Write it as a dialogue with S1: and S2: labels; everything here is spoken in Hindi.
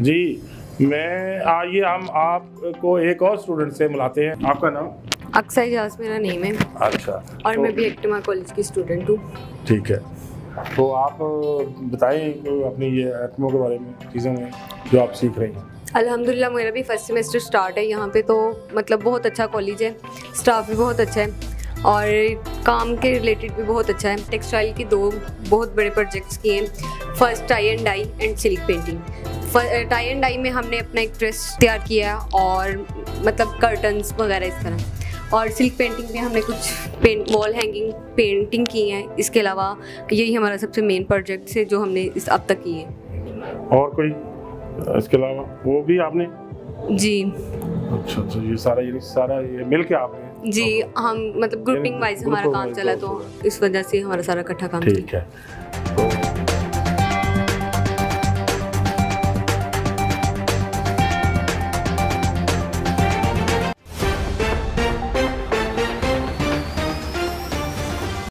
S1: जी मैं आइए हम आपको एक और स्टूडेंट से मिलाते हैं। आपका नाम?
S2: अक्सा एजाज मेरा नेम है।
S1: अच्छा
S2: और
S1: तो-
S2: मैं भी एक्टिमा कॉलेज की स्टूडेंट हूँ।
S1: ठीक है। तो आप बताएँ अपनी ये एटमो के बारे में चीज़ों में जो आप सीख रही हैं।
S2: अल्हम्दुलिल्लाह मेरा भी फ़र्स्ट सेमेस्टर स्टार्ट है यहाँ पे तो मतलब बहुत अच्छा कॉलेज है। स्टाफ भी बहुत अच्छा है। और काम के रिलेटेड भी बहुत अच्छा है। टेक्सटाइल के दो बहुत बड़े प्रोजेक्ट्स किए हैं। First tie and dye and silk painting tie and dye में हमने अपना एक ड्रेस तैयार किया और मतलब कर्टन्स वगैरह इस तरह। और सिल्क पेंटिंग में हमने कुछ पेंट वॉल हैंगिंग पेंटिंग की है। इसके अलावा यही हमारा सबसे मेन प्रोजेक्ट है जो हमने इस अब तक किए
S1: और कोई इसके अलावा वो भी आपने?
S2: जी।
S1: अच्छा अच्छा ये सारा ये सारा ये मिल के आपने
S2: जी तो, हम मतलब ग्रुपिंग वाइज हमारा काम चला तो इस वजह से हमारा सारा इकट्ठा काम
S1: ठीक है।